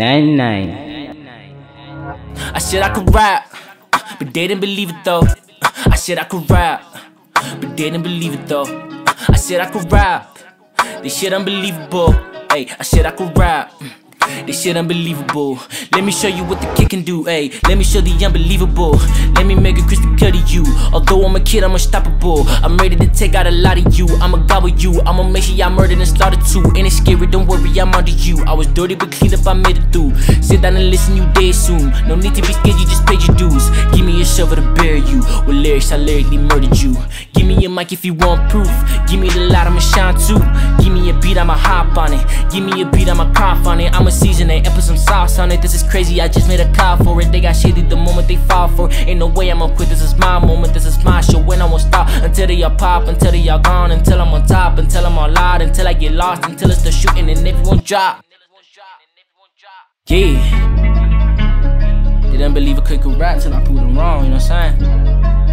99. I said I could rap, uh, but they didn't believe it though. Uh, I said I could rap, uh, but they didn't believe it though. I said I could rap, this shit unbelievable. Hey, I said I could rap. Mm, This shit unbelievable. Let me show you what the kid can do, ayy. Let me show the unbelievable. Let me make it crystal clear to you. Although I'm a kid, I'm unstoppable. I'm ready to take out a lot of you. I'ma gobble you. I'ma make sure y'all murdered and slaughtered too. Ain't it scary? Don't worry, I'm under you. I was dirty but clean up, I made it through. Sit down and listen, you dead soon. No need to be scared, you just paid your dues. Give me a shovel to bury you. With lyrics, I lyrically murdered you. Give me a mic if you want proof. Give me the light, I'ma shine too. Beat, I'ma hop on it. Give me a beat, I'ma cough on it. I'ma season it and put some sauce on it. This is crazy, I just made a call for it. They got shitty the moment they fall for it. Ain't no way I'ma quit. This is my moment, this is my show. When I won't stop until they all pop, until they all gone, until I'm on top, until I'm all loud, until I get lost, until it's the shooting and everyone drop. Yeah. They didn't believe a could rap till I proved them wrong, you know what I'm saying?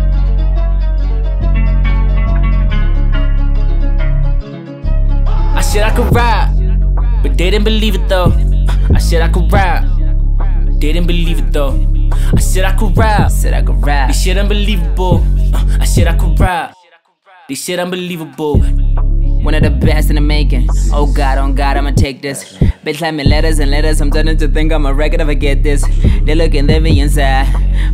Could rap, but they didn't believe it though. I said I could rap, they didn't believe it though. I said I could rap, Said I could rap. this shit unbelievable. Uh, I said I could rap, this shit unbelievable. One of the best in the making. Oh God, oh God, I'ma take this. Bitch, like me letters and letters. I'm starting to think I'm a record if I get this. They looking living inside.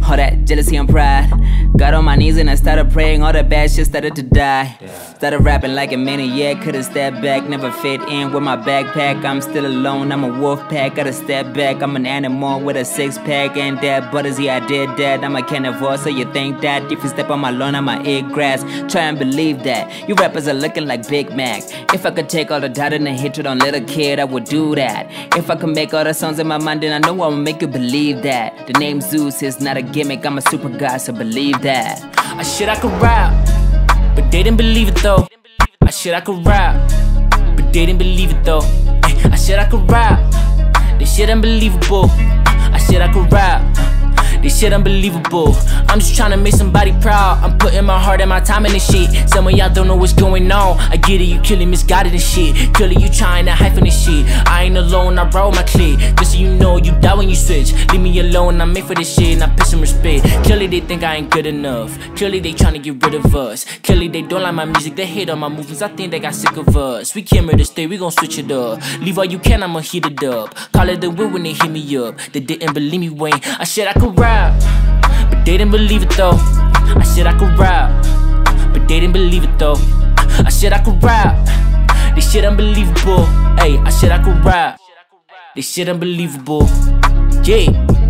All that jealousy and pride. Got on my knees and I started praying. All the bad shit started to die. Started rapping like a maniac. Could've stepped back, never fit in with my backpack. I'm still alone. I'm a wolf pack. Gotta step back. I'm an animal with a six pack and that butters. Yeah, I did that. I'm a carnivore, so you think that if you step on my lawn, I'ma eat grass. Try and believe that. You rappers are looking like Big Mac. If I could take all the doubt and the hatred on little kid, I would do that. If I could make all the songs in my mind, then I know I'ma make you believe that. The name Zeus is not a gimmick. I'm a super so believe that. I said I could rap, but they didn't believe it though. I said I could rap, but they didn't believe it though. I said I could rap, this shit unbelievable. I said I could rap, this shit unbelievable. I'm just trying to make somebody proud. I'm putting my heart and my time in this shit. Some of y'all don't know what's going on. I get it, you killing misguided and shit. Killing you trying to hyphen this shit. I ain't alone, I roll my clip. Just so you know, you die when you switch. Leave me alone, I'm made for this shit, and I put some respect. Clearly they think I ain't good enough. Clearly they trying to get rid of us. Clearly they don't like my music, they hate on my movements. I think they got sick of us. We came here to stay, we gon' switch it up. Leave all you can, I'ma heat it up. Call it the wind when they hit me up. They didn't believe me when I said I could rap, but they didn't believe it though. I said I could rap, but they didn't believe it though. I said I could rap, this shit unbelievable. Hey, I said I could rap, this shit unbelievable. Yeah.